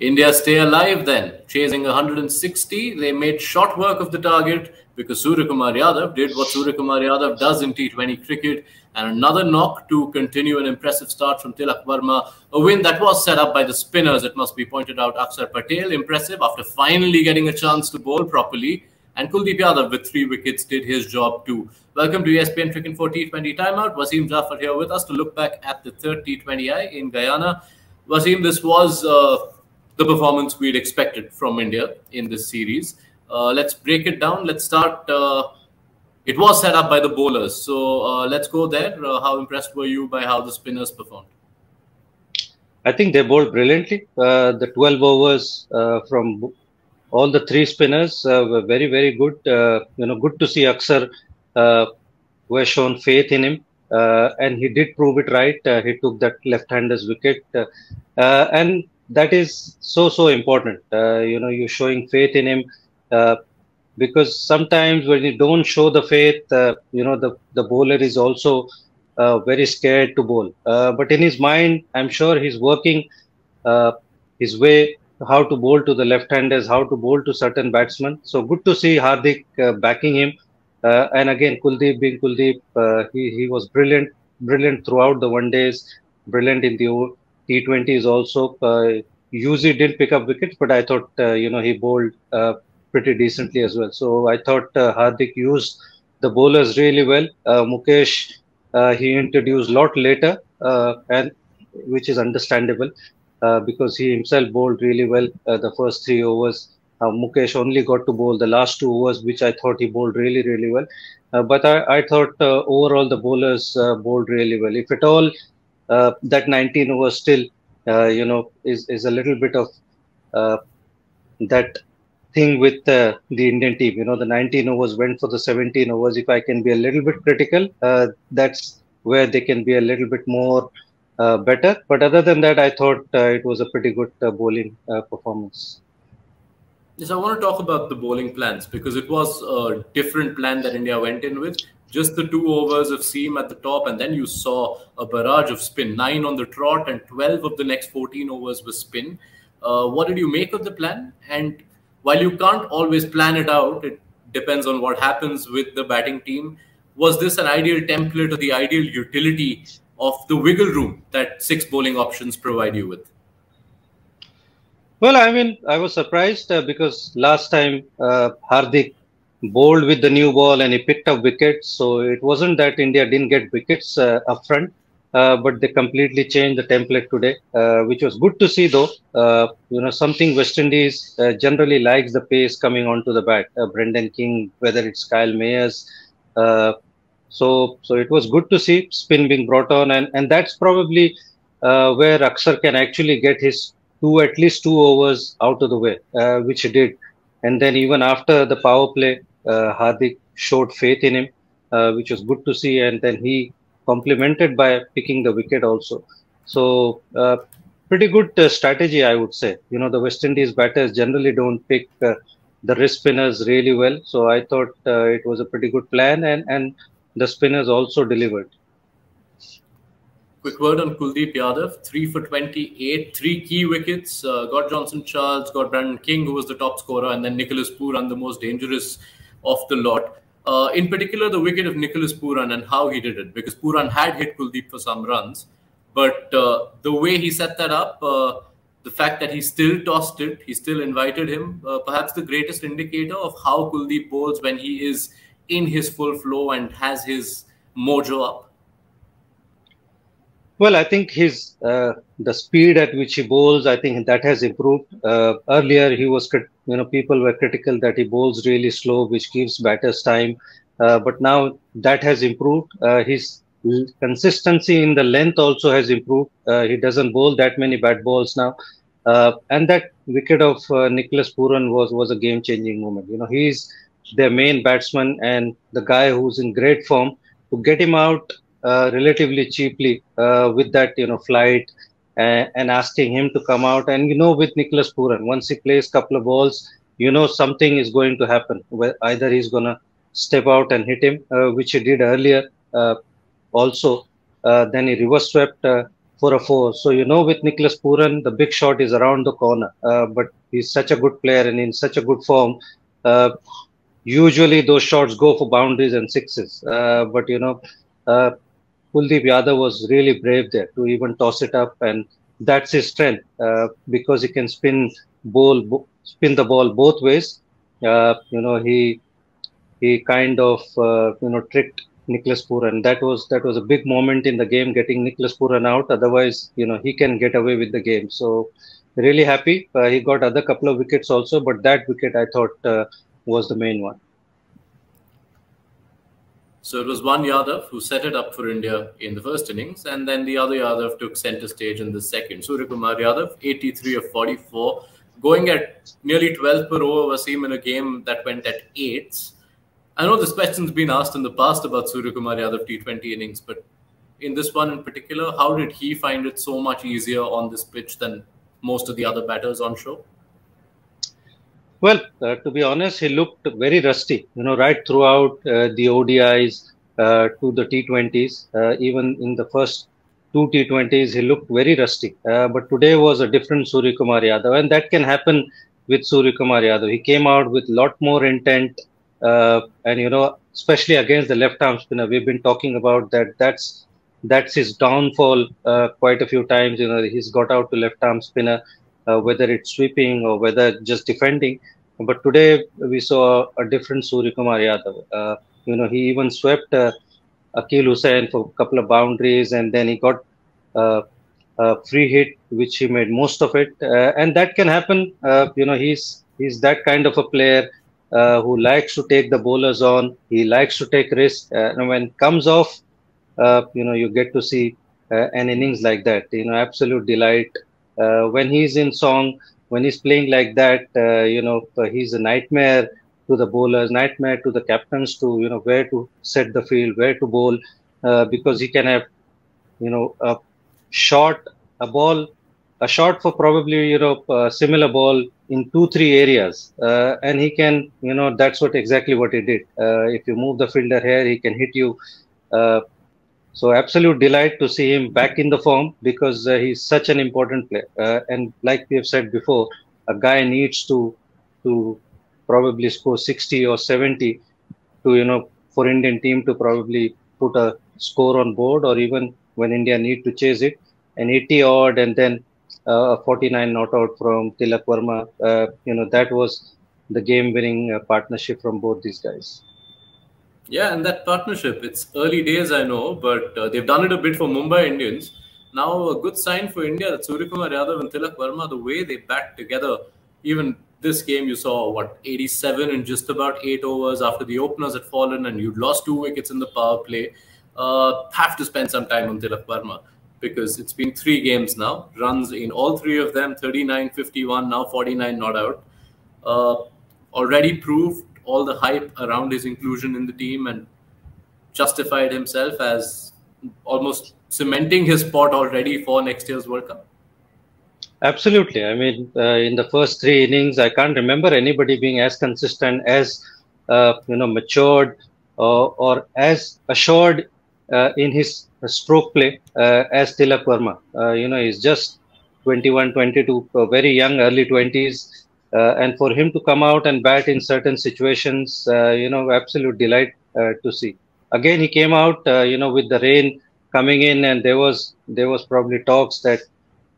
India stay alive then, chasing 160. They made short work of the target because Suryakumar Yadav did what Suryakumar Yadav does in T20 cricket and another knock to continue an impressive start from Tilak Varma. A win that was set up by the spinners, it must be pointed out. Akshar Patel, impressive after finally getting a chance to bowl properly. And Kuldeep Yadav with three wickets did his job too. Welcome to ESPNcricinfo T20 Timeout. Wasim Jaffer here with us to look back at the third T20I in Guyana. Wasim, this was uh, the performance we'd expected from India in this series. Uh, let's break it down. Let's start. Uh, it was set up by the bowlers. So uh, let's go there. Uh, how impressed were you by how the spinners performed? I think they bowled brilliantly. Uh, the 12 overs uh, from all the three spinners were very, very good. you know, good to see Akshar who has shown faith in him. and he did prove it right. he took that left-hander's wicket. and that is so, so important. you know, you're showing faith in him because sometimes when you don't show the faith, uh, you know, the, the bowler is also uh, very scared to bowl. Uh, but in his mind, I'm sure he's working uh, his way how to bowl to the left-handers, how to bowl to certain batsmen. So good to see Hardik uh, backing him. Uh, and again, Kuldeep being Kuldeep, he, he was brilliant, brilliant throughout the one days, brilliant in the T20s also. Usually didn't pick up wickets, but I thought, you know, he bowled pretty decently as well. So I thought uh, Hardik used the bowlers really well. Uh, Mukesh uh, he introduced a lot later, uh, and which is understandable uh, because he himself bowled really well uh, the first three overs. Mukesh only got to bowl the last two overs, which I thought he bowled really, really well. but I, I thought overall the bowlers bowled really well. If at all that 19 overs still, you know, is, is a little bit of that thing with uh, the Indian team. You know, the 19 overs went for the 17 overs. If I can be a little bit critical, uh, that's where they can be a little bit more uh, better. But other than that, I thought uh, it was a pretty good uh, bowling uh, performance. Yes, I want to talk about the bowling plans because it was a different plan that India went in with. Just the two overs of seam at the top, and then you saw a barrage of spin, nine on the trot, and 12 of the next 14 overs were spin. what did you make of the plan? And while you can't always plan it out, it depends on what happens with the batting team. Was this an ideal template or the ideal utility of the wiggle room that six bowling options provide you with? Well, I mean, I was surprised uh, because last time uh, Hardik bowled with the new ball and he picked up wickets. So it wasn't that India didn't get wickets uh, up front. Uh, but they completely changed the template today, uh, which was good to see though. Uh, you know, something West Indies uh, generally likes the pace coming onto the bat. Uh, Brandon King, whether it's Kyle Mayers. so, so it was good to see spin being brought on, and, and that's probably where Akshar can actually get his two, at least two overs out of the way, which he did. And then even after the power play, Hardik showed faith in him, which was good to see. And then he complemented by picking the wicket also. So uh, pretty good uh, strategy, I would say. You know, the West Indies batters generally don't pick uh, the wrist spinners really well. So I thought uh, it was a pretty good plan, and and the spinners also delivered. Quick word on Kuldeep Yadav, three for 28, three key wickets. Uh, got Johnson Charles, got Brandon King, who was the top scorer, and then Nicholas Pooran, the most dangerous of the lot. Uh, in particular, the wicket of Nicholas Pooran and how he did it, because Pooran had hit Kuldeep for some runs, but uh, the way he set that up, uh, the fact that he still tossed it, he still invited him, uh, perhaps the greatest indicator of how Kuldeep bowls when he is in his full flow and has his mojo up. Well, I think his uh, the speed at which he bowls, I think that has improved. Uh, earlier, he was you know people were critical that he bowls really slow, which gives batters time. Uh, but now that has improved. Uh, his consistency in the length also has improved. Uh, he doesn't bowl that many bad balls now. Uh, and that wicket of Nicholas Pooran was was a game-changing moment. You know, he's their main batsman and the guy who's in great form. To get him out uh, relatively cheaply uh, with that you know flight and, and, asking him to come out and you know with Nicholas Pooran once he plays a couple of balls you know something is going to happen where either he's gonna step out and hit him uh, which he did earlier uh, also uh, then he reverse swept for a four. So you know, with Nicholas Pooran, the big shot is around the corner. Uh, but he's such a good player and in such a good form. Uh, usually those shots go for boundaries and sixes. Uh, but you know, uh, Kuldeep Yadav was really brave there to even toss it up, and that's his strength uh, because he can spin ball, spin the ball both ways. Uh, you know, he he kind of you know tricked Nicholas Pooran. That was that was a big moment in the game, getting Nicholas Pooran out. Otherwise, you know, he can get away with the game. So really happy. Uh, he got other couple of wickets also, but that wicket I thought uh, was the main one. So it was one Yadav who set it up for India in the first innings, and then the other Yadav took center stage in the second. Suryakumar Yadav, 83 of 44, going at nearly 12 per over, Wasim in a game that went at eights. I know this question's been asked in the past about Suryakumar Yadav T20 innings, but in this one in particular, how did he find it so much easier on this pitch than most of the other batters on show? Well, uh, to be honest, he looked very rusty, you know, right throughout uh, the ODIs uh, to the T20s. Uh, even in the first two T20s, he looked very rusty. Uh, but today was a different Suryakumar Yadav, and that can happen with Suryakumar Yadav. He came out with a lot more intent, uh, and you know, especially against the left-arm spinner, we've been talking about that. That's that's his downfall quite a few times. You know, he's got out to left-arm spinner uh, whether it's sweeping or whether just defending. But today we saw a different Suryakumar Yadav. Uh, you know, he even swept uh, Akeal Hosein for a couple of boundaries, and then he got uh, a free hit, which he made most of it. Uh, and that can happen. Uh, you know, he's he's that kind of a player uh, who likes to take the bowlers on. He likes to take risks, and when comes off, you know, you get to see an innings like that. You know, absolute delight uh, when he's in song, when he's playing like that, uh, you know, uh, he's a nightmare to the bowlers, nightmare to the captains to, you know, where to set the field, where to bowl, because he can have, you know, a shot, a ball, a shot for probably, you know, a similar ball in two, three areas. Uh, and he can, you know, that's what exactly what he did. Uh, if you move the fielder here, he can hit you. So absolute delight to see him back in the form because uh, he's such an important player. Uh, and like we have said before, a guy needs to to probably score 60 or 70 to you know for Indian team to probably put a score on board or even when India need to chase it, an 80 odd and then uh, a 49 not out from Tilak Varma. Uh, you know that was the game-winning uh, partnership from both these guys. Yeah, and that partnership, it's early days, I know, but uh, they've done it a bit for Mumbai Indians. Now, a good sign for India that Suryakumar Yadav and Tilak Varma, the way they backed together, even this game, you saw what 87 in just about eight overs after the openers had fallen, and you'd lost two wickets in the power play. Uh, have to spend some time on Tilak Varma because it's been three games now. Runs in all three of them 39, 51, now 49 not out. Uh, already proved all the hype around his inclusion in the team and justified himself as almost cementing his spot already for next year's World Cup. Absolutely. I mean, uh, in the first three innings, I can't remember anybody being as consistent, as uh, you know, matured, uh, or as assured uh, in his stroke play uh, as Tilak Varma. Uh, you know, he's just 21, 22, very young, early 20s. Uh, and for him to come out and bat in certain situations, uh, you know, absolute delight uh, to see. Again, he came out, you know, with the rain coming in, and there was there was probably talks that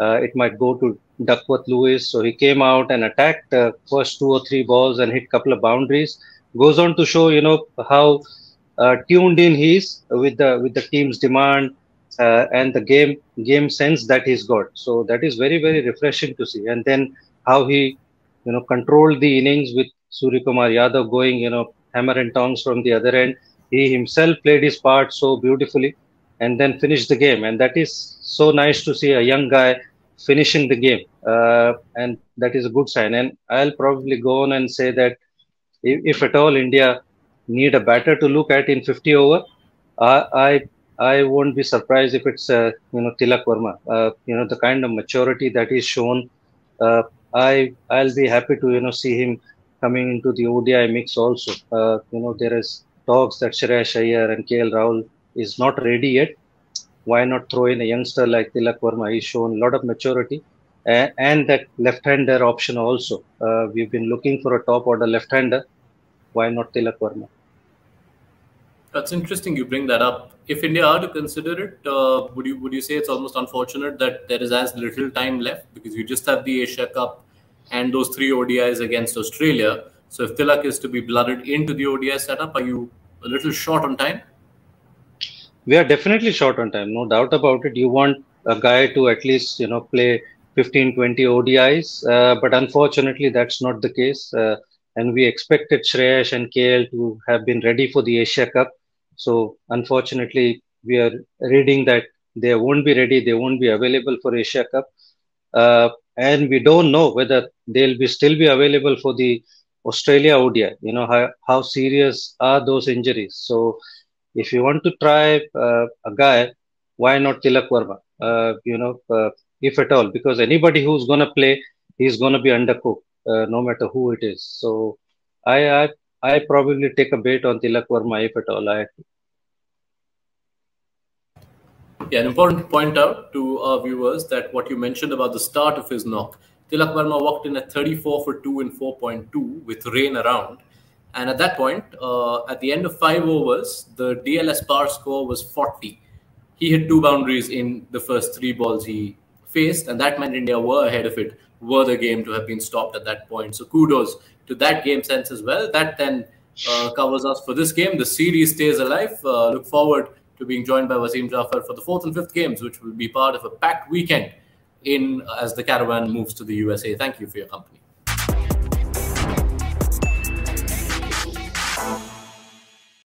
it might go to Duckworth Lewis. So he came out and attacked uh, first two or three balls and hit couple of boundaries. Goes on to show, you know, how uh, tuned in he is with the with the team's demand uh, and the game game sense that he's got. So that is very very refreshing to see. And then how he you know, controlled the innings with Suryakumar Yadav going, you know, hammer and tongs from the other end. He himself played his part so beautifully and then finished the game. And that is so nice to see a young guy finishing the game. Uh, and that is a good sign. And I'll probably go on and say that if, if at all India need a batter to look at in 50 over, uh, I I won't be surprised if it's uh, you know Tilak Varma. Uh, you know the kind of maturity that is shown uh, I I'll be happy to you know see him coming into the ODI mix also. Uh, you know there is talks that Shreyas Iyer and KL Rahul is not ready yet, why not throw in a youngster like Tilak Varma? He's shown a lot of maturity. Uh, and that left-hander option also. Uh, we've been looking for a top-order left-hander. Why not Tilak Varma? That's interesting. You bring that up. If India are to consider it, uh, would you would you say it's almost unfortunate that there is as little time left because you just have the Asia Cup and those three ODIs against Australia. So if Tilak is to be blooded into the ODI setup, are you a little short on time? We are definitely short on time, no doubt about it. You want a guy to at least you know play 15, 20 ODIs, uh, but unfortunately that's not the case. Uh, and we expected Shreyas and KL to have been ready for the Asia Cup so unfortunately, we are reading that they won't be ready. They won't be available for Asia Cup, uh, and we don't know whether they'll be still be available for the Australia ODI. You know how how serious are those injuries? So if you want to try uh, a guy, why not Tilak Varma? Uh, you know, uh, if at all, because anybody who's going to play, he's going to be undercooked, uh, no matter who it is. So I, I I probably take a bet on Tilak Varma if at all I Yeah, an important to point out to our viewers that what you mentioned about the start of his knock, Tilak Varma walked in at 34 for 2 in 4.2 with rain around. And at that point, uh, at the end of five overs, the DLS par score was 40. He hit two boundaries in the first three balls he faced, and that meant India were ahead of it, were the game to have been stopped at that point. So kudos to that game sense as well. That then uh, covers us for this game. The series stays alive. Uh, look forward to being joined by Wasim Jaffer for the fourth and fifth games, which will be part of a packed weekend in as the caravan moves to the USA. Thank you for your company.